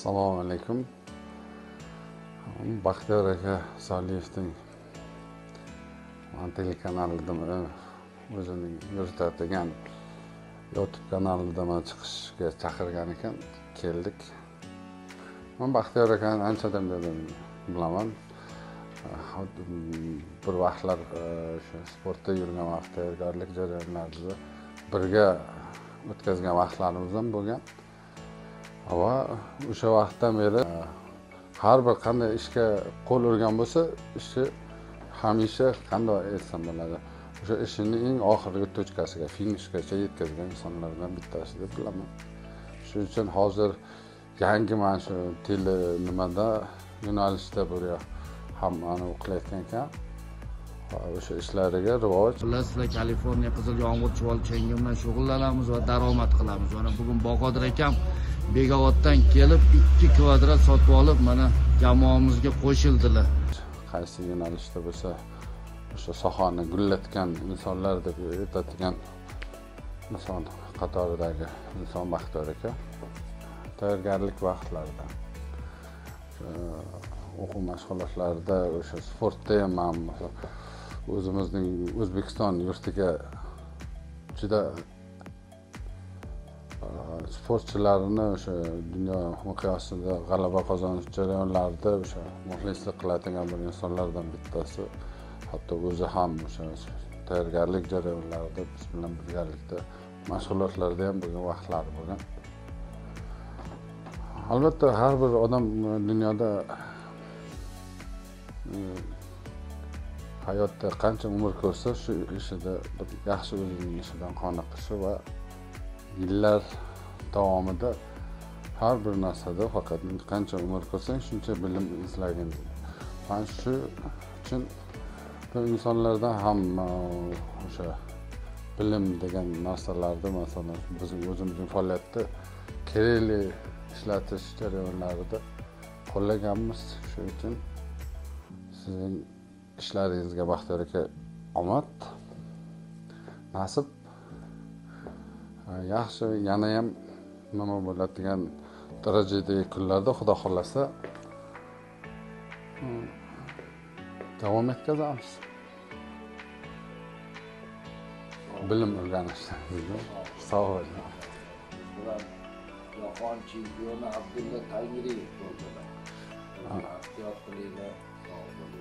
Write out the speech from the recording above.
assalomu alaykum. Baxtiyor aka soliyevning telekanalida o'zining yuritadigan youtube kanalida man chiqishga chaqirgan ekan. Keldik. Man baxtiyor akani anchadan beri bilaman. Bir vaqtlar e, o'sha sportda yurgan vaqtda tayyorgarlik jarayonlarida birga o'tkazgan vaqtlarimiz ham bo'lgan. Va o'sha vaqtdan beri e, har bir qanday ishga qo'l urgan bo'lsa ishi hamisha qanday aytsam bo'ladi? O'sha ishini eng oxirgi tochkasiga finishgacha yetkazgan insonlardan bittasi deb bilaman. Shuning uchun hozir yangi mana shu tele nimada yo'nalishda bir anavi qilayotgan ekan. O'sha ishlariga rivoj. Bilasizlar kaliforniya qizil yomg'ir chuvol changi bilan shug'ullanamiz va daromad qilamiz. Mana bugun boqodir akam begovatdan kelib ikki kvadrat sotib olib mana jamoamizga qo'shildilar. Qaysi yo'nalishda bo'lsa o'sha sohani gullatgan insonlar deb aytadigan inson qatoridagi inson baxtiyor aka tayyorgarlik vaqtlarida uh, o'quv mashg'ulotlarida o'sha sportda ham man o'zimizning o'zbekiston yurtiga juda sportchilarni o'sha dunyo miqyosida g'alaba qozonish jarayonlarida o'sha muxlislik qiladigan bir insonlardan bittasi hatto o'zi ham o'sha tayyorgarlik jarayonlarida biz bilan birgalikda mashg'ulotlarda ham bo'lgan vaqtlari bo'lgan. Albatta har bir odam dunyoda e, hayotda qancha umr ko'rsa shu ishida bir yaxshi o'zining ishidan qoniqishi va yillar davomida har bir narsada faqat qancha umr ko'rsang shuncha bilim izlagin man shu uchun insonlardan ham e, o'sha bilim degan narsalarni masalan bizning o'zimizning faoliyatda kerakli ishlatish jarayonlarida qo'llaganmiz. Shuning uchun sizning ishlaringizga baxtiyor aka omad. Nasib e, yaxshi yana nima bo'ladigan darajadagi kunlarda xudo xohlasa davom etkazamiz. Bilim o'rganishda sog' bo'ling jahon chempioni abdulla tangriyev bo'ldilar ehtiyot qilinglar. Sog' bo'ling